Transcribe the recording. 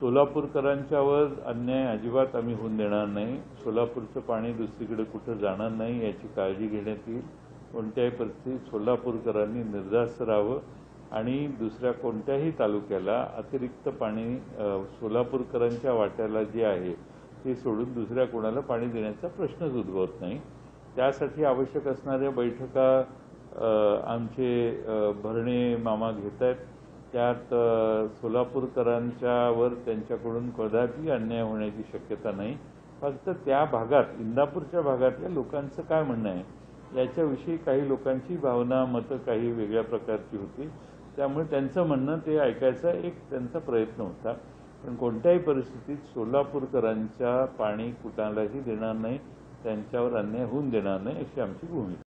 सोलापूरकरांच्यावर अन्याय अजिबात आम्ही होऊन देणार नाही. सोलापूरचं पाणी दुसरीकडे कुठं जाणार नाही याची काळजी घेण्यात येईल. कोणत्याही परिस्थितीत सोलापूरकरांनी निर्धास्त राहावं आणि दुसऱ्या कोणत्याही तालुक्याला अतिरिक्त पाणी सोलापूरकरांच्या वाट्याला जे आहे ते सोडून दुसऱ्या कोणाला पाणी देण्याचा प्रश्नच उद्भवत नाही. त्यासाठी आवश्यक असणाऱ्या बैठका आमचे भरणे मामा घेत आहेत त्यात सोलापूरकरांच्यावर त्यांच्याकडून कदापि अन्याय होण्याची शक्यता नाही. फक्त त्या भागात इंदापूरच्या भागातल्या लोकांचं काय म्हणणं आहे? याच्याविषयी काही लोकांची भावना मतं काही वेगळ्या प्रकारची होती. त्यामुळे त्यांचं म्हणणं ते ऐकायचा एक त्यांचा प्रयत्न होता. पण कोणत्याही परिस्थितीत सोलापूरकरांच्या पाणी कुणालाही देणार नाही त्यांच्यावर अन्याय होऊन देणार नाही अशी आमची भूमिका